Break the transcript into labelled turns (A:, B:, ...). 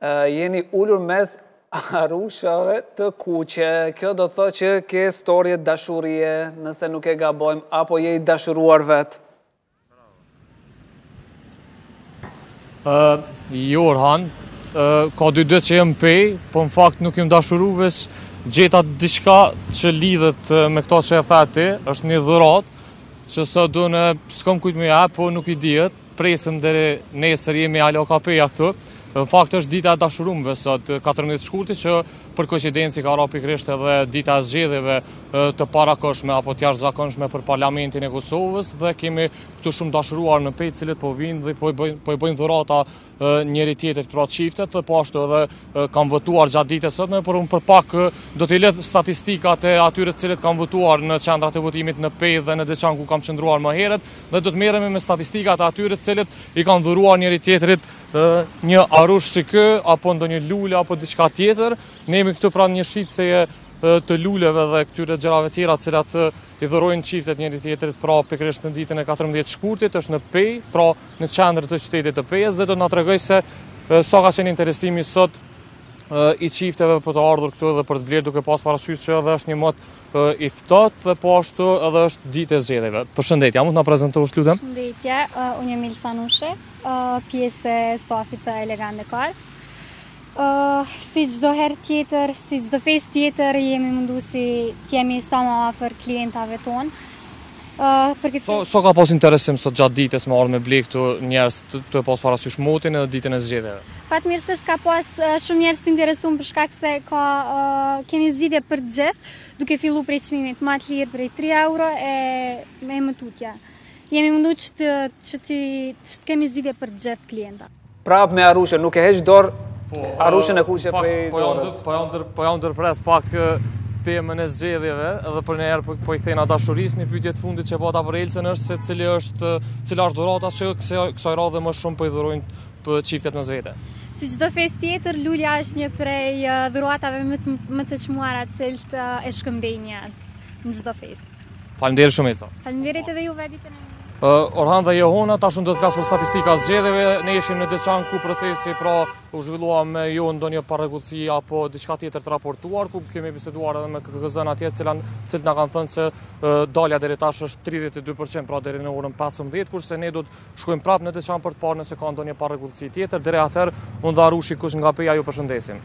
A: Jeni ullur mes arushave të kuqe. Kjo do të thotë që ke storie dashurie, nëse nuk e gabojmë, apo je i dashuruar vetë?
B: Jo, Orhan, ka dy ditë që jam n'Pejë, po në fakt nuk jam dashuru, veç gjeta diçka që lidhet me këtë që e thatë, është një dhuratë, që së do në s'kom kujt me ja, po nuk i dihet, Presim deri nesër jemi ala kah Peja këtu. Në fakt është dita e dashurunve sot, 14 shkurti që për koincidencë ka ra pikërisht edhe dita e zgjedhjeve të parakoshme apo të jashtëzakonshme për parlamentin e Kosovës dhe kemi këtu shumë të dashuruar në Pejë të cilët po vinë dhe po i bëjnë, po i bëjnë dhurata njëri-tjetrit pra çiftet dhe po ashtu edhe kanë votuar gjatë ditës së sotme, por unë për pak do t'i lë statistikat e atyre të cilët kanë votuar në qendrat e votimit në Pejë dhe në Deçan ku kam qëndruar më heret dhe do të merremi me statistikat e atyre të cilët i kanë dhuruar njëri-tjetrit një arush si ky apo ndonjë lule apo diçka tjetër. Ne jemi këtu pranë një shitëseje të luleve dhe këtyre gjërave të tjera të cilat i dhurojnë çiftet njëri-tjetrit pra pikërisht në ditën e 14 shkurtit është në Pejë, pra në qendër të qytetit të Pejës dhe do të na tregojë se sa ka qenë interesimi sot i çifteve për të ardhur këtu dhe për të blerë duke pas parasysh që edhe është një mot I ftohtë dhe po ashtu edhe është ditë e zgjedhjeve. Përshëndetje, a mund të na prezantosh lutem?
C: Përshëndetje, uh, unë jam Elsa Nushi, uh, pjesë e stafit të Elegant Decor. Uh, si çdo herë tjetër, si çdo festë tjetër, jemi mundu si të jemi sa më afër klientave
B: tanë. Sa ka pas interesim sot gjatë ditës me ardhë me ble këtu njerëzit e pas parasysh motin edhe ditën e zgjedhjeve?
C: Fatmirësisht ka pas shumë njerëz të interesum për shkak se ka kemi zgjedhje për gjithë duke fillu prej çmimit ma të lirë prej 3 euro e me më tutje. Jemi mundu që të kemi zgjedhje për gjithë klienta.
A: Prapë me arushën, nuk e heq dorë po, arushën e kuqe prej
B: po dorës. Po jam ndër po e ndërpres pak temën e zgjedhjeve, edhe për një herë po, po i kthehna dashurisë, një pyetje të fundit që po ta bëj, Elsa, është se cili është, cila është dhurata që kësaj radhe më shumë po e dhurojnë pra çiftet mes vete.
C: Si çdo festë tjetër, lulja është një prej dhuratave më të, më të çmuara të cilën e shkëmbejnë njerëzit në çdo festë.
B: Faleminderit shumë Elsa.
C: Faleminderit edhe juve ditën e mirë.
B: Uh, Orhan dhe Jehona, tash unë do të flas për statistika të zgjedhjeve. Ne ishim në Deçan ku procesi pra u zhvillua me jo ndonjë parregullsi apo diçka tjetër të raportuar, ku kemi biseduar edhe me KKZ-n atje, të cilët na kanë thënë se uh, dalja deri tash është 32%, pra deri në orën 15, kurse ne do të shkojmë prapë në Deçan për të parë nëse ka ndonjë parregullsi tjetër. Deri atëherë, unë dhe arushi i kuq nga Peja ju përshëndesim.